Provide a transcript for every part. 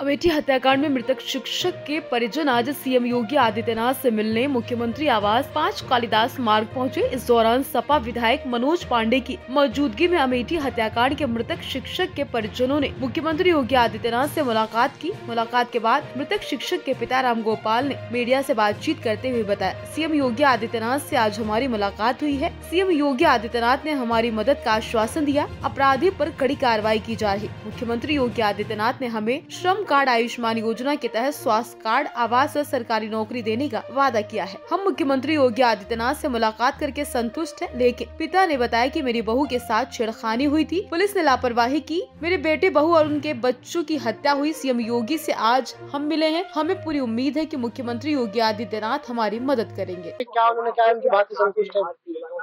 अमेठी हत्याकांड में मृतक शिक्षक के परिजन आज सीएम योगी आदित्यनाथ से मिलने। मुख्यमंत्री आवास पाँच कालिदास मार्ग पहुँचे। इस दौरान सपा विधायक मनोज पांडे की मौजूदगी में अमेठी हत्याकांड के मृतक शिक्षक के परिजनों ने मुख्यमंत्री योगी आदित्यनाथ से मुलाकात की। मुलाकात के बाद मृतक शिक्षक के पिता राम गोपाल ने मीडिया से बातचीत करते हुए बताया, सीएम योगी आदित्यनाथ से आज हमारी मुलाकात हुई है। सीएम योगी आदित्यनाथ ने हमारी मदद का आश्वासन दिया। अपराधी पर कड़ी कार्रवाई की जा रही। मुख्यमंत्री योगी आदित्यनाथ ने हमें श्रम कार्ड आयुष्मान योजना के तहत स्वास्थ्य कार्ड आवास और सरकारी नौकरी देने का वादा किया है। हम मुख्यमंत्री योगी आदित्यनाथ से मुलाकात करके संतुष्ट हैं, लेकिन पिता ने बताया कि मेरी बहू के साथ छेड़खानी हुई थी। पुलिस ने लापरवाही की। मेरे बेटे बहू और उनके बच्चों की हत्या हुई। सीएम योगी से आज हम मिले हैं। हमें पूरी उम्मीद है कि मुख्यमंत्री योगी आदित्यनाथ हमारी मदद करेंगे। क्या उन्होंने कहा उनकी बात संतुष्ट है?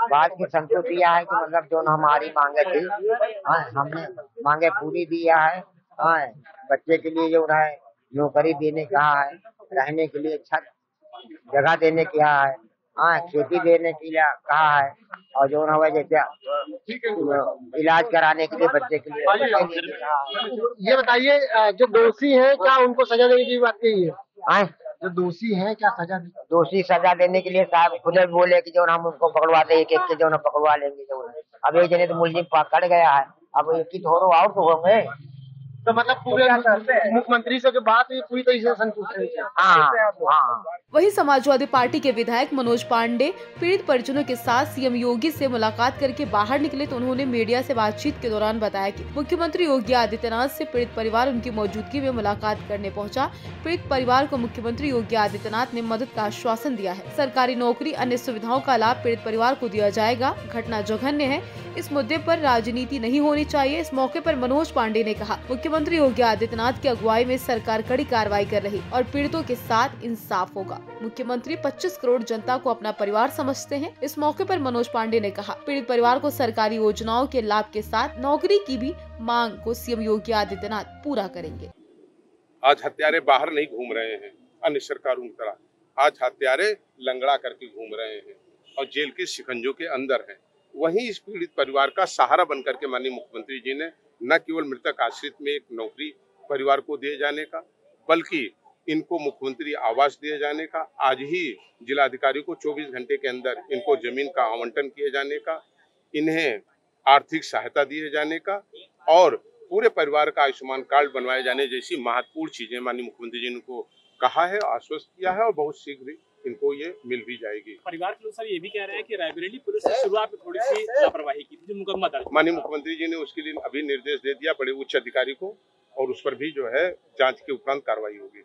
बात की संतुष्टि यह है कि मतलब जो हमारी मांगे थी हाँ, हमने मांगे पूरी दिया है हाँ, बच्चे के लिए जो है नौकरी देने कहा है रहने के लिए छत जगह देने कहा है हाँ खेती देने के लिए कहा है और जो है जैसे इलाज कराने के लिए बच्चे के लिए ये बताइए जो दोषी है क्या उनको सजा देने की बात कही है? हाँ, जो दोषी है क्या सजा दोषी सजा देने के लिए साहब खुले बोले कि जो हम उनको पकड़वाते एक एक के जो न पकड़वा लेंगे जो अब एक जने तो मुलजिम पकड़ गया है। अब एक ही थोड़ो और तो होंगे। तो मतलब पूरे मुख्यमंत्री से बात हुई पूरी तरीके से संतुष्ट है। हाँ हाँ। वहीं समाजवादी पार्टी के विधायक मनोज पांडे पीड़ित परिजनों के साथ सीएम योगी से मुलाकात करके बाहर निकले तो उन्होंने मीडिया से बातचीत के दौरान बताया कि मुख्यमंत्री योगी आदित्यनाथ से पीड़ित परिवार उनकी मौजूदगी में मुलाकात करने पहुँचा। पीड़ित परिवार को मुख्यमंत्री योगी आदित्यनाथ ने मदद का आश्वासन दिया है। सरकारी नौकरी, अन्य सुविधाओं का लाभ पीड़ित परिवार को दिया जाएगा। घटना जघन्य है। इस मुद्दे पर राजनीति नहीं होनी चाहिए। इस मौके पर मनोज पांडे ने कहा, मुख्यमंत्री योगी आदित्यनाथ की अगुवाई में सरकार कड़ी कार्रवाई कर रही और पीड़ितों के साथ इंसाफ होगा। मुख्यमंत्री 25 करोड़ जनता को अपना परिवार समझते हैं। इस मौके पर मनोज पांडे ने कहा, पीड़ित परिवार को सरकारी योजनाओं के लाभ के साथ नौकरी की भी मांग को सीएम योगी आदित्यनाथ पूरा करेंगे। आज हत्यारे बाहर नहीं घूम रहे हैं, अन्य सरकारों की तरह। आज हत्यारे लंगड़ा करके घूम रहे हैं और जेल के शिकंजों के अंदर हैं। वहीं इस पीड़ित परिवार का सहारा बनकर के माननीय मुख्यमंत्री जी ने न केवल मृतक आश्रित में एक नौकरी परिवार को दिए जाने का, बल्कि इनको मुख्यमंत्री आवास दिए जाने का आज ही जिलाधिकारी को 24 घंटे के अंदर इनको ज़मीन का आवंटन किए जाने का इन्हें आर्थिक सहायता दिए जाने का और पूरे परिवार का आयुष्मान कार्ड बनवाए जाने जैसी महत्वपूर्ण चीज़ें माननीय मुख्यमंत्री जी ने इनको कहा है आश्वस्त किया है और बहुत शीघ्र इनको ये मिल भी जाएगी। परिवार के अनुसार ये भी कह रहे हैं कि रायबरेली पुलिस ने शुरुआत में थोड़ी सी लापरवाही की थी जो मुकदमा दर्ज माननीय मुख्यमंत्री जी ने उसके लिए अभी निर्देश दे दिया बड़े उच्च अधिकारी को और उस पर भी जो है जाँच के उपरांत कार्रवाई होगी।